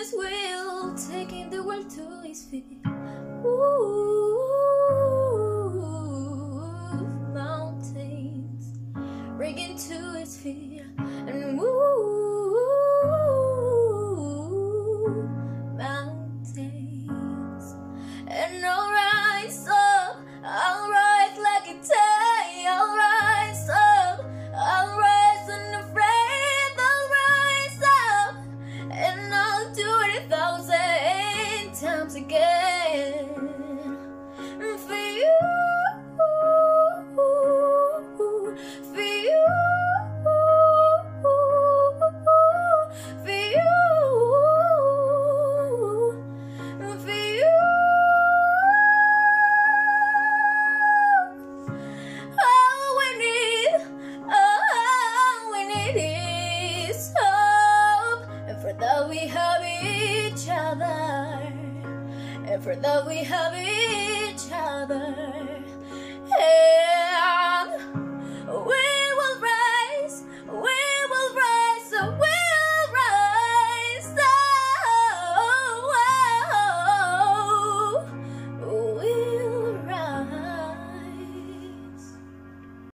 his will, taking the world to his feet. Ooh, mountains, ringing to his feet. again. and for that we have each other.